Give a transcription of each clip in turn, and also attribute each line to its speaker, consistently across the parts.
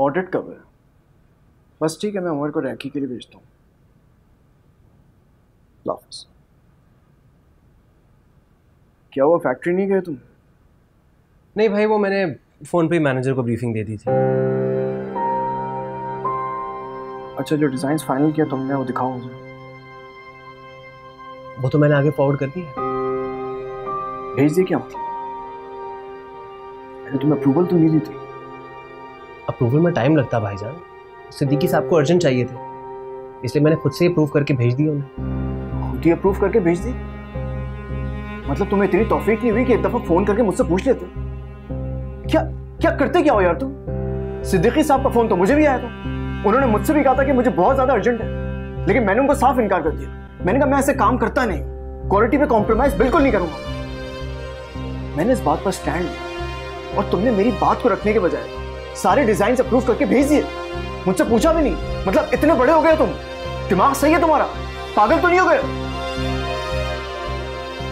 Speaker 1: Audit कब है। बस ठीक है मैं उमर को रैंकी के लिए भेजता हूँ। ऑफ़िस क्या हुआ फैक्ट्री नहीं गए तुम?
Speaker 2: नहीं भाई वो मैंने फ़ोन पे मैनेजर को ब्रीफिंग दे दी थी।
Speaker 1: अच्छा जो डिज़ाइन फाइनल किया तुमने वो दिखाओ मुझे।
Speaker 2: वो तो मैंने आगे फॉरवर्ड कर दी
Speaker 1: भेज दी क्या मतलब? मैंने तुम्हें अप्रूवल तो नहीं दी थी।
Speaker 2: अप्रूवल में टाइम लगता भाईजान। सिद्दीकी साहब को अर्जेंट चाहिए थे। इसलिए मैंने खुद से अप्रूव करके भेज दिया उन्हें।
Speaker 1: खुद ही अप्रूव करके भेज दी? मतलब तुम्हें इतनी तोफीक नहीं हुई कि एक दफ़ा फ़ोन करके मुझसे पूछ लेते? क्या क्या करते क्या हो यार तुम? सिद्दीकी साहब का फ़ोन तो मुझे भी आया था। उन्होंने मुझसे भी कहा था कि मुझे बहुत ज़्यादा अर्जेंट है। लेकिन मैंने उनको साफ़ इनकार कर दिया। मैंने कहा, मैं ऐसे काम करता नहीं क्वालिटी पे कॉम्प्रोमाइज बिल्कुल नहीं करूँगा। मैंने इस बात पर स्टैंड लिया और तुमने मेरी बात को रखने के बजाय सारे डिज़ाइन अप्रूव करके भेज दिए। मुझसे पूछा भी नहीं। मतलब इतने बड़े हो गए तुम? दिमाग सही है तुम्हारा? पागल तो नहीं हो गए?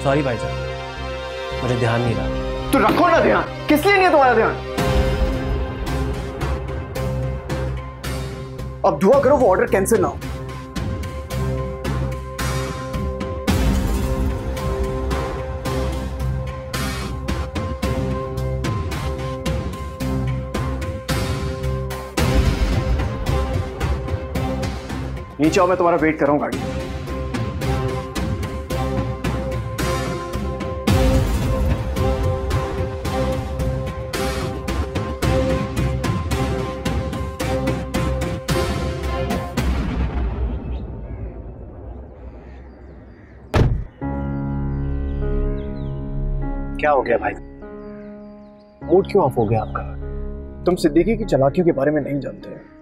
Speaker 2: सॉरी भाई साहब। मुझे ध्यान नहीं रहा।
Speaker 1: तो रखो ना ध्यान। किस लिए नहीं है तुम्हारा ध्यान? अब दुआ करो वो ऑर्डर कैंसिल ना हो। नीचे आओ, मैं तुम्हारा वेट कर रहा हूँ गाड़ी
Speaker 2: क्या हो गया भाई? मूड क्यों ऑफ़ हो गया आपका?
Speaker 1: तुम सिद्दीकी की चलाकियों के बारे में नहीं जानते।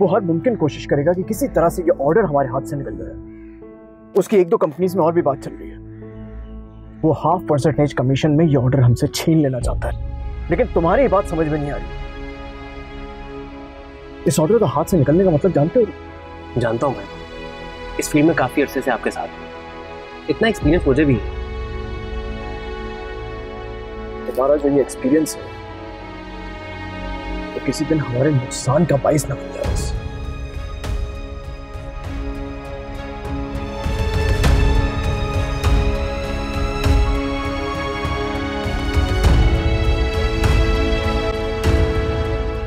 Speaker 1: वो हर मुमकिन कोशिश करेगा कि किसी तरह से ये ऑर्डर हमारे हाथ से निकल जाए। उसकी एक दो कंपनीज़ में और भी बात चल रही है। वो हाफ़ परसेंटेज कमीशन में ये ऑर्डर हमसे छीन लेना चाहता है। लेकिन तुम्हारी बात समझ में नहीं आ रही। इस ऑर्डर का हाथ से निकलने का मतलब जानते हो?
Speaker 2: जानता हूँ मैं। इस फ़ील्ड में काफ़ी अरसे से आपके साथ इतना एक्सपीरियंस मुझे भी है।
Speaker 1: तुम्हारा जो ये एक्सपीरियंस है किसी दिन हमारे नुकसान का बाइस ना बन जाए